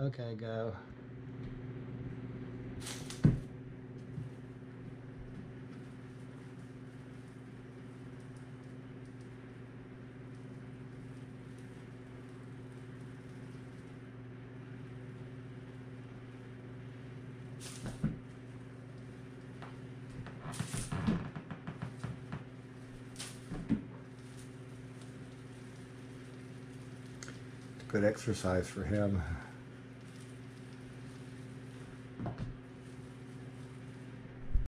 Okay, go. Good exercise for him.